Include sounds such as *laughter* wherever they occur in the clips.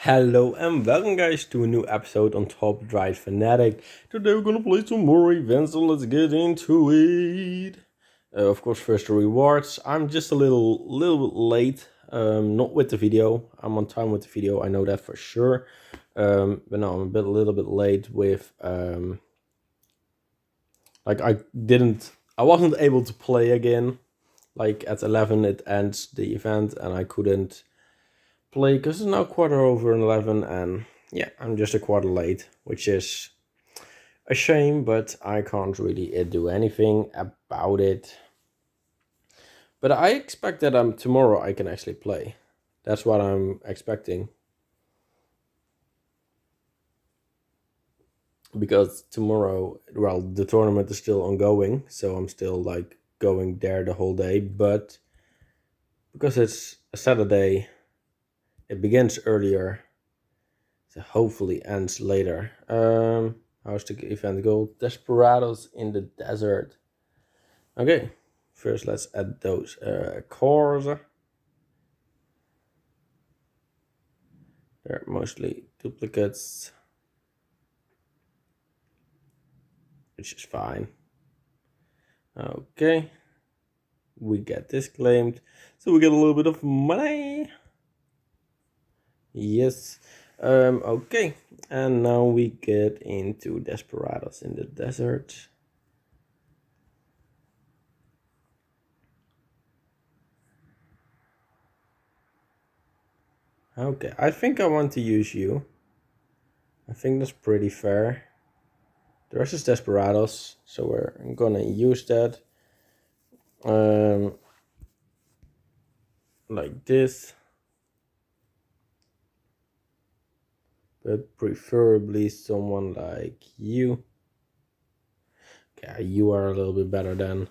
Hello and welcome guys to a new episode on Top Drive Fanatic. Today we're gonna play some more events, so let's get into it. Uh, of course, first the rewards. I'm just a little, little bit late. Um, not with the video. I'm on time with the video. I know that for sure. Um, but no, I'm a bit, a little bit late with. Um, like I didn't, I wasn't able to play again. Like at 11 it ends the event, and I couldn't play because it's now quarter over 11 and yeah i'm just a quarter late which is a shame but i can't really uh, do anything about it. But i expect that um tomorrow i can actually play. That's what i'm expecting. Because tomorrow well the tournament is still ongoing so i'm still like going there the whole day but because it's a saturday it begins earlier so hopefully ends later. Um how's the event go? Desperados in the desert. Okay first let's add those uh cores they're mostly duplicates which is fine. Okay we get this claimed. So we get a little bit of money Yes. Um, okay. And now we get into Desperados in the desert. Okay, I think I want to use you. I think that's pretty fair. The rest is Desperados, so we're gonna use that. Um, like this. But preferably someone like you. Okay, you are a little bit better than.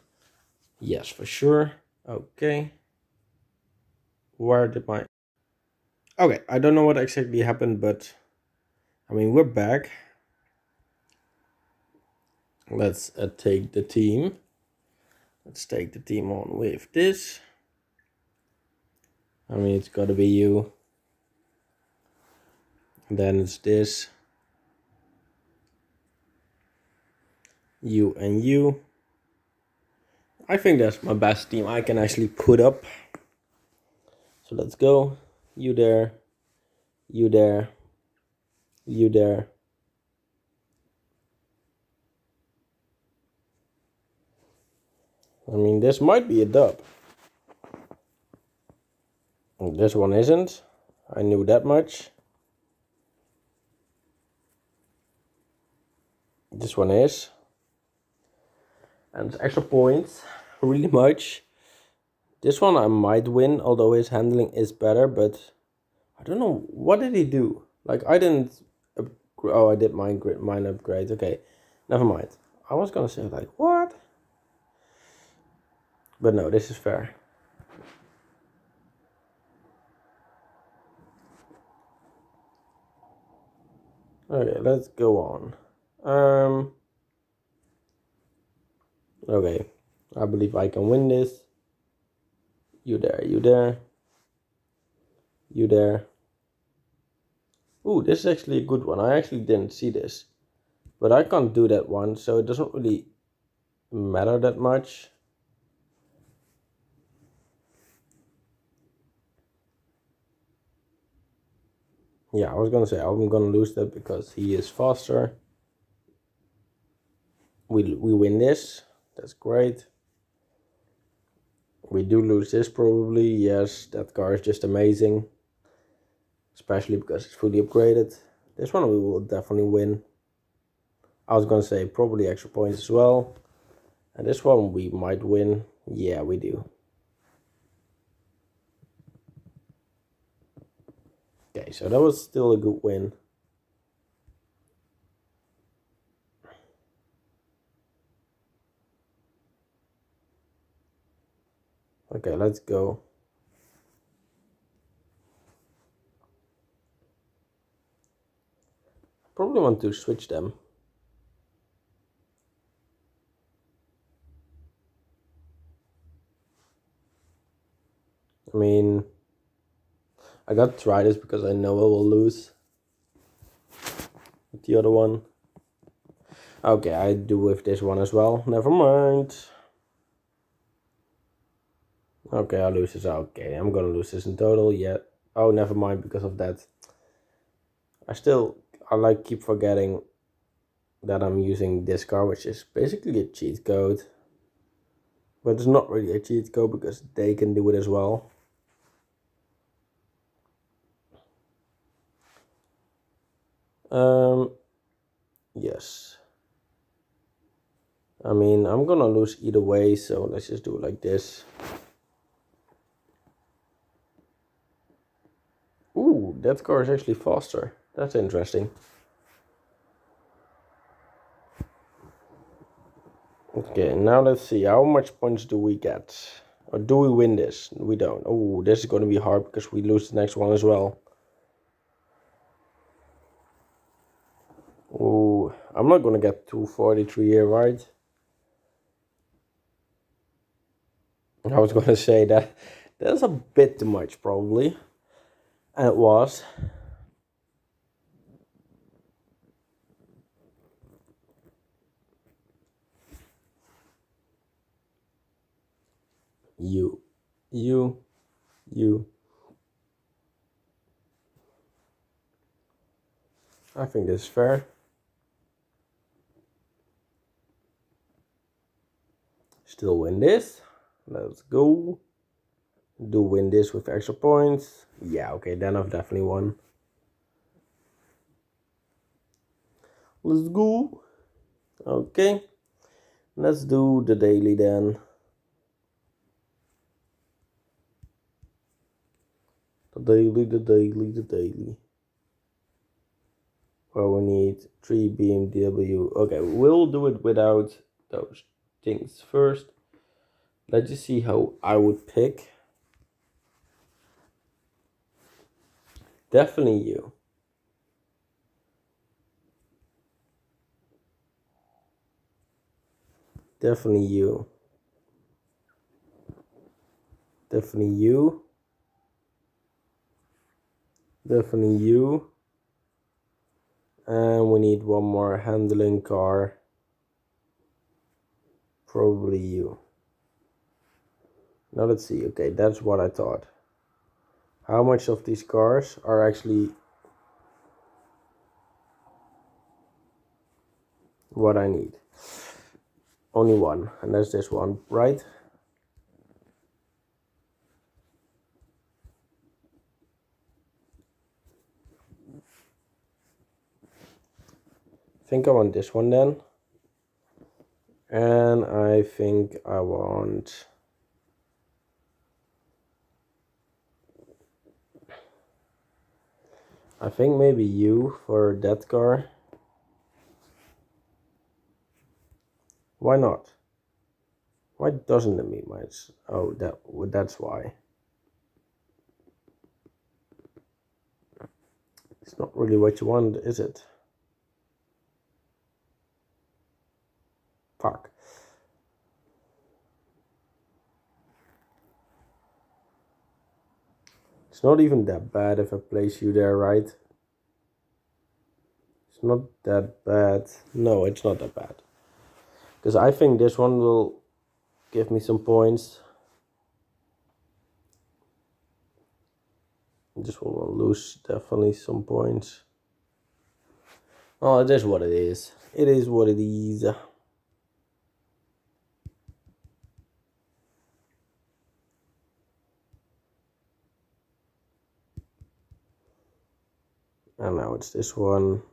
Yes, for sure. Okay. Where did my... Okay, I don't know what exactly happened, but... I mean, we're back. Let's uh, take the team. Let's take the team on with this. I mean, it's got to be you then it's this. You and you. I think that's my best team I can actually put up. So let's go. You there. You there. You there. I mean this might be a dub. This one isn't. I knew that much this one is. And extra points really much. This one I might win although his handling is better but I don't know what did he do? Like I didn't oh I did mine mine upgrade okay never mind. I was gonna say like what? But no this is fair. Okay let's go on um. Okay, I believe I can win this. You there, you there. You there. Ooh, this is actually a good one. I actually didn't see this. But I can't do that one, so it doesn't really matter that much. Yeah, I was gonna say I'm gonna lose that because he is faster we we win this. That's great. We do lose this probably. Yes, that car is just amazing. Especially because it's fully upgraded. This one we will definitely win. I was gonna say probably extra points as well. And this one we might win. Yeah, we do. Okay, so that was still a good win. Okay, let's go. Probably want to switch them. I mean, I got to try this because I know I will lose. The other one. Okay, I do with this one as well. Never mind. Okay, I'll lose this. Okay, I'm gonna lose this in total. Yeah. Oh, never mind because of that. I still, I like keep forgetting that I'm using this card, which is basically a cheat code. But it's not really a cheat code because they can do it as well. Um, yes. I mean, I'm gonna lose either way, so let's just do it like this. Ooh, that car is actually faster. That's interesting. Okay, now let's see. How much points do we get? Or do we win this? We don't. Oh, this is going to be hard because we lose the next one as well. Oh, I'm not going to get 243 here, right? I was going *laughs* to say that that's a bit too much, probably. And it was. You, you, you. I think this is fair. Still win this. Let's go. Do win this with extra points. Yeah, okay, then I've definitely won. Let's go. Okay. Let's do the daily then. The daily, the daily, the daily. Well, we need 3 BMW. Okay, we'll do it without those things first. Let's just see how I would pick. Definitely you. Definitely you. Definitely you. Definitely you. And we need one more handling car. Probably you. Now let's see. Okay, that's what I thought. How much of these cars are actually what I need? Only one, and that's this one, right? I think I want this one then. And I think I want I think maybe you for that car. Why not? Why doesn't it meet mine? Oh, that that's why. It's not really what you want, is it? Fuck. Not even that bad if I place you there, right? It's not that bad. No, it's not that bad. Because I think this one will give me some points. This one will lose definitely some points. Oh, it is what it is. It is what it is. And now it's this one.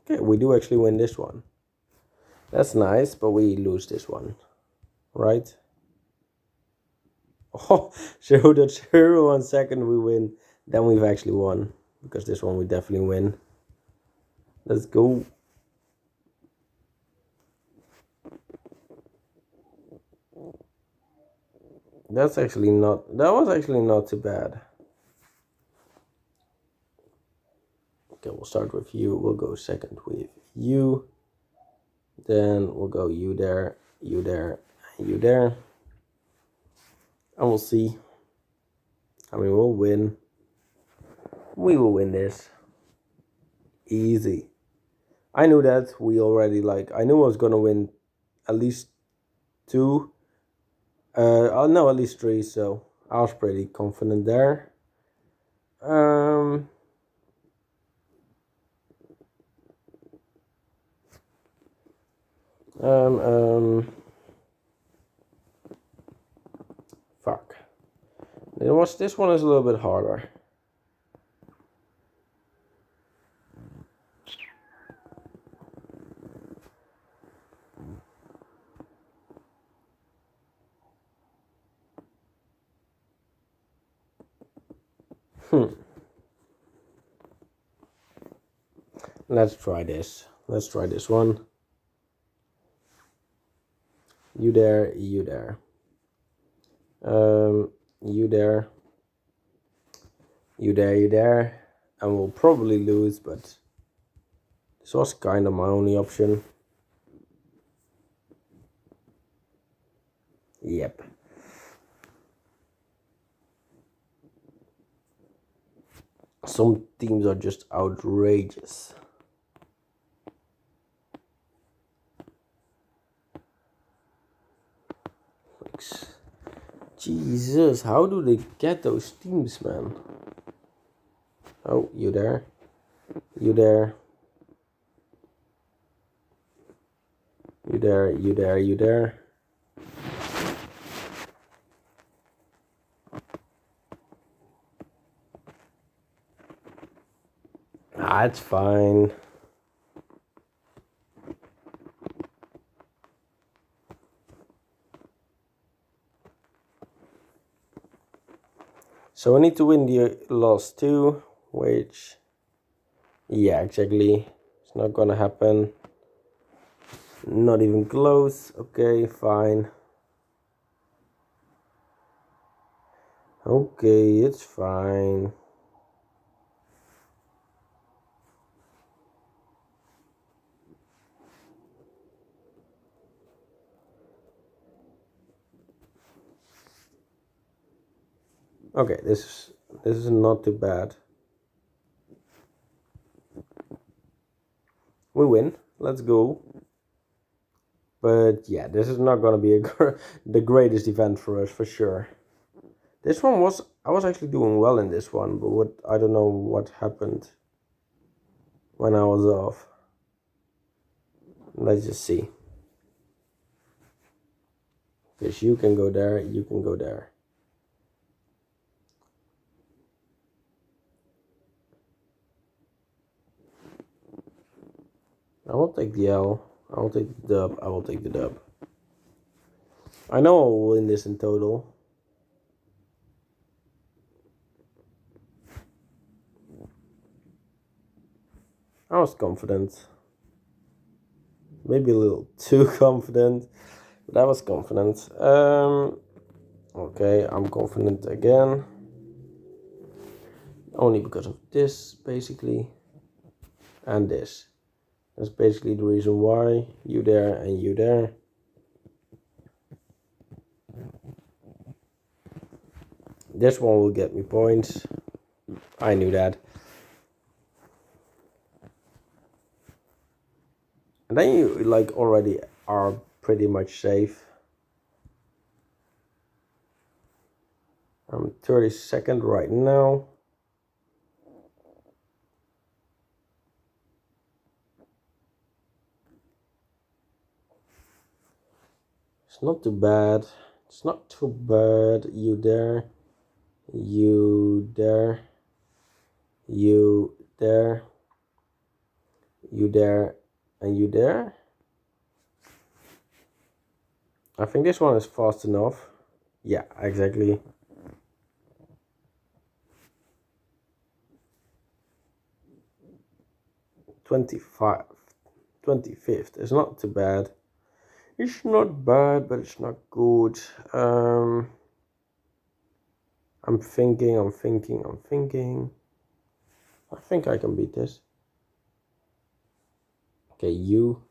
Okay we do actually win this one. That's nice but we lose this one right? *laughs* Oh so that zero one second we win. Then we've actually won because this one we definitely win. Let's go. That's actually not that was actually not too bad Okay, we'll start with you. We'll go second with you. Then we'll go you there, you there, you there. And we'll see. I mean, we'll win. We will win this. Easy. I knew that. We already, like, I knew I was going to win at least two. Uh, oh, no, at least three, so I was pretty confident there. Um, um, um, fuck. Then watch this one is a little bit harder. Hmm. Let's try this. Let's try this one. You there, you there. Um, you there. You there, you there. And we'll probably lose, but this was kind of my only option. Yep. Some teams are just outrageous. Jesus, how do they get those teams, man? Oh, you there? You there? You there, you there, you there? It's fine. So I need to win the last two, which, yeah, exactly. It's not gonna happen. Not even close. Okay, fine. Okay, it's fine. Okay, this is this is not too bad. We win. Let's go. But yeah, this is not gonna be a, *laughs* the greatest event for us for sure. This one was I was actually doing well in this one, but what I don't know what happened when I was off. Let's just see. Because you can go there, you can go there. I will take the L. I will take the dub. I will take the dub. I know I will win this in total. I was confident. Maybe a little *laughs* too confident, but I was confident. Um, okay, I'm confident again. Only because of this, basically. And this. That's basically the reason why you there and you there. This one will get me points. I knew that. And then you like already are pretty much safe. I'm 32nd right now. It's not too bad. It's not too bad. You there. You there. You there. You there. And you there. I think this one is fast enough. Yeah, exactly. Twenty-five, twenty-fifth. It's not too bad. It's not bad, but it's not good. Um, I'm thinking, I'm thinking, I'm thinking. I think I can beat this. Okay, you,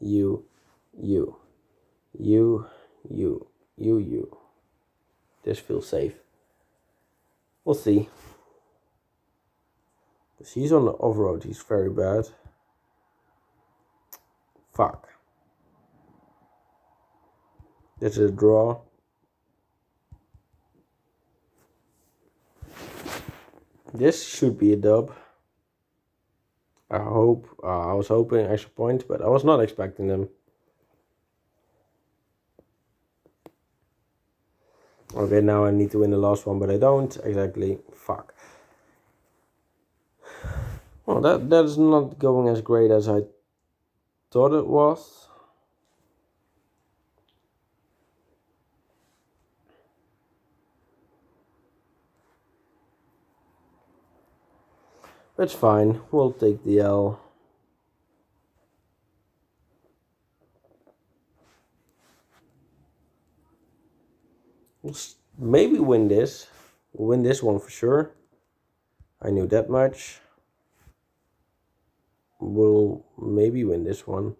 you, you, you, you, you, you. This feels safe. We'll see. Because he's on the off-road, he's very bad. Fuck. This is a draw. This should be a dub. I hope. Uh, I was hoping extra points, but I was not expecting them. Okay, now I need to win the last one, but I don't. Exactly. Fuck. Well, that, that is not going as great as I thought it was. It's fine. We'll take the L. We'll maybe win this. We'll win this one for sure. I knew that much. We'll maybe win this one.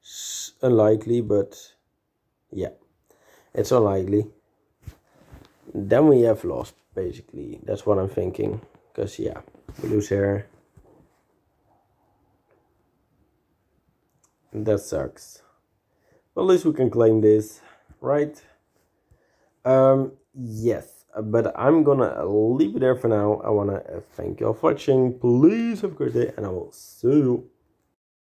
It's unlikely, but yeah, it's unlikely. Then we have lost, basically. That's what I'm thinking. Because, yeah, lose here. That sucks. But at least we can claim this, right? Um, yes, but I'm gonna leave it there for now. I wanna thank you all for watching. Please have a great day, and I will see you